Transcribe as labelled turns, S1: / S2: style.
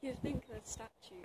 S1: You think the statue.